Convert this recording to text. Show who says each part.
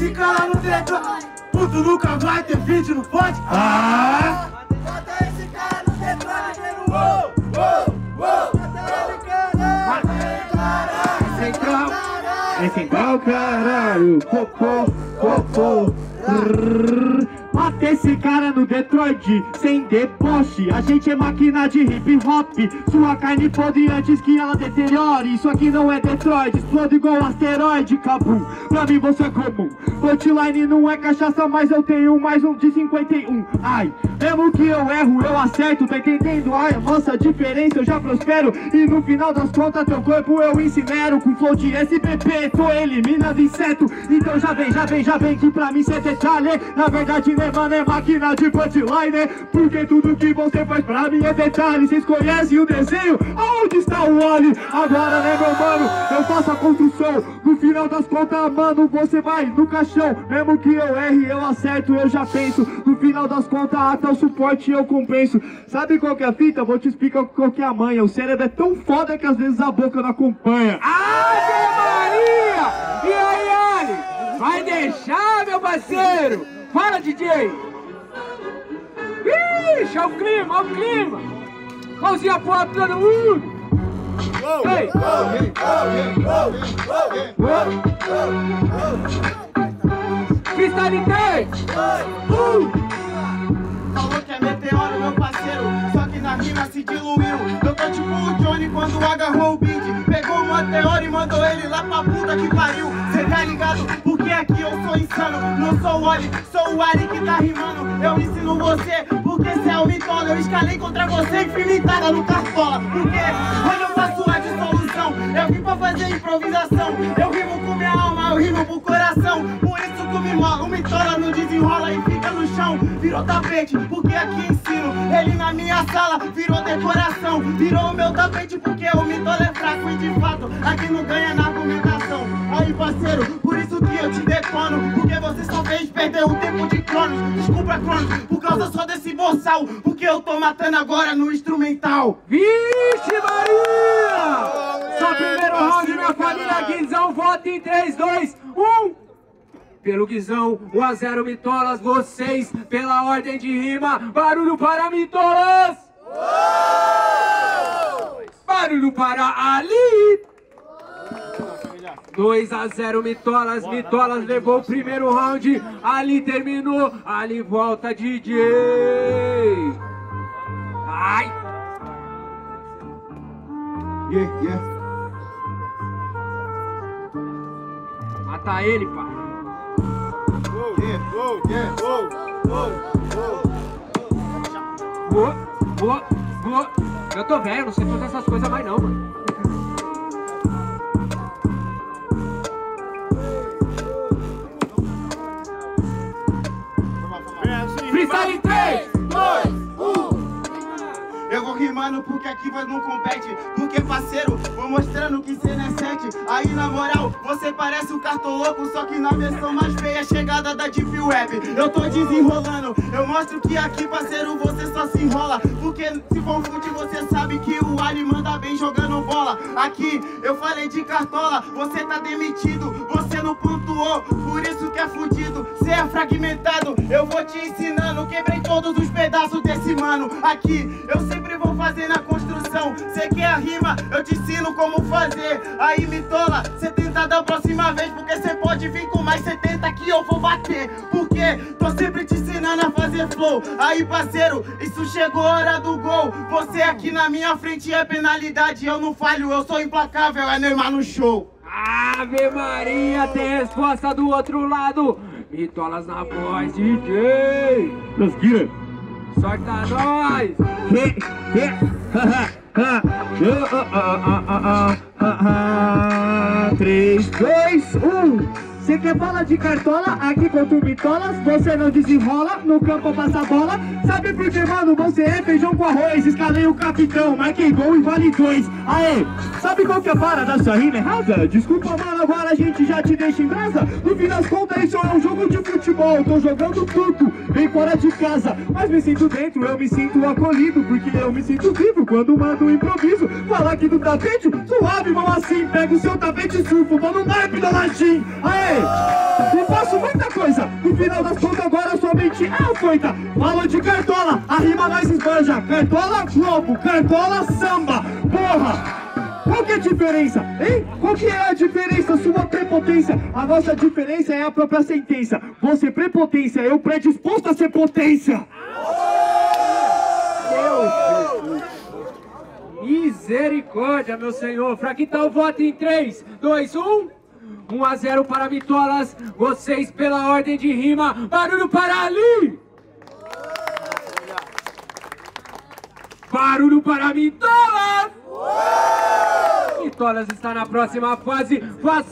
Speaker 1: esse cara no Detroit. Puto nunca vai ter vídeo no pod. Ah!
Speaker 2: Bota esse cara no Detroit, vendo uou, uou, uou. Bota ele, caralho. Caralho.
Speaker 1: Central.
Speaker 2: Caralho.
Speaker 1: É central, caralho. Popô, popô. Mata esse cara no Detroit, sem deboche. A gente é máquina de hip hop. Sua carne podre antes que ela deteriore. Isso aqui não é Detroit, explode igual asteroide, cabum Pra mim você é comum Punchline não é cachaça, mas eu tenho mais um de 51 Ai, mesmo que eu erro, eu acerto. Tá entendendo? A nossa diferença eu já prospero. E no final das contas teu corpo eu incinero. Com flow de SPP, tô eliminando inseto. Então já vem, já vem, já vem que pra mim cê é detalhe Na verdade mano, é máquina de punchline Porque tudo que você faz pra mim é detalhe Vocês conhecem o desenho? Aonde está o Wally? Agora né meu mano, eu faço a construção No final das contas mano, você vai no caixão Mesmo que eu erre, eu acerto, eu já penso No final das contas até o suporte eu compenso Sabe qual que é a fita? Vou te explicar qual que é a manha O cérebro é tão foda que às vezes a boca não acompanha
Speaker 3: Ave Maria! E aí, Ali? Vai deixar, meu parceiro? Fala, DJ! Ixi, olha o clima, olha o clima! Mãozinha pro alto, todo mundo! Ei! Freestyle 3!
Speaker 4: Falou que é meteoro, meu parceiro, só que na rima se diluiu. Eu tô tipo o Johnny quando agarrou o beat. Pegou o meteoro e mandou ele lá pra puta que pariu. Cê tá ligado? Porque aqui eu sou insano. Não sou o Oli, sou o Ari que tá rimando. Eu ensino você, porque cê é o mitola. Eu escalei contra você infinitada no cartola. Porque hoje eu faço a dissolução. Eu vim pra fazer improvisação. Eu rimo com minha alma, eu rimo pro coração. Por isso que o mimola, o mitola não desenrola e fica no chão. Virou tapete, porque aqui ensino. Ele na minha sala virou decoração. Virou o meu tapete, porque o mitola é fraco e de fato aqui não ganha na parceiro, por isso que eu te detono. Porque você só fez perder o tempo de Cronos. Desculpa, Cronos, por causa só desse boçal. Porque eu tô matando agora no instrumental.
Speaker 3: Vixe Maria! Só primeiro round, minha família Guizão, voto em 3, 2, 1. Pelo Guizão, 1 a 0 Mitolas, vocês, pela ordem de rima, barulho para Mitolas! Barulho para Ali! 2 a 0 Mitolas, Mitolas levou o primeiro round, Ali terminou, Ali volta DJ! Ai!
Speaker 1: Yeah, yeah.
Speaker 3: Mata ele, pai! Boa, boa, boa. Eu tô velho, não sei fazer essas coisas mais não, mano. Freestyle em 3, 2, 1.
Speaker 4: Eu vou rimando porque aqui vai não compete. Porque, parceiro, vou mostrando que cê não é sete. Aí, na moral, você parece o cartoloco, só que na versão mais feia, chegada da Deep Web. Eu tô desenrolando, eu mostro que aqui, parceiro, você só se enrola. Porque se for fute, você sabe que o Ali manda bem jogando bola. Aqui, eu falei de cartola, você tá demitido, você não pontuou, por isso que é fudido. Cê é fragmentado, eu vou te ensinando. Quebrei todos os pedaços desse mano. Aqui, eu sempre vou fazer na construção. Cê quer a rima, eu te ensino como fazer. Aí, Mitola, cê tenta da próxima vez, porque cê pode vir com mais 70 que eu vou bater. Porque tô sempre te ensinando a fazer flow. Aí, parceiro, isso chegou a hora do gol. Você aqui na minha frente é penalidade. Eu não falho, eu sou implacável, é Neymar no show.
Speaker 3: Ave Maria, tem resposta do outro lado. Mitolas na voz, DJ.
Speaker 1: It.
Speaker 3: Sorta nós.
Speaker 1: Yeah, yeah. Você quer bola de cartola? Aqui contra o Mitolas, você não desenrola, no campo passa bola. Sabe por que, mano? Você é feijão com arroz, escalei o capitão, marquei gol e vale dois. Aê, sabe qual que é a parada dessa rima errada? Desculpa, mano, agora a gente já te deixa em brasa. No fim das contas, isso é um jogo de futebol, tô jogando tudo, bem fora de casa. Mas me sinto dentro, eu me sinto acolhido, porque eu me sinto vivo quando mando um improviso. Falar aqui do tapete, suave, mão assim, pega o seu tapete e surfo, vou no naipe da latim. Aê, E faço muita coisa. No final das contas, agora somente é a foita. Falou de cartola, a rima nós esbanja. Cartola globo, cartola samba. Porra! Qual que é a diferença? Hein? Qual que é a diferença? Sua prepotência. A nossa diferença é a própria sentença. Você prepotência, eu predisposto a ser potência.
Speaker 3: Misericórdia, meu senhor. Pra o voto em 3, 2, 1? 1 a 0 para Vitolas. Vocês pela ordem de rima. Barulho para ali! Barulho para Vitolas! Vitolas está na próxima fase. Faça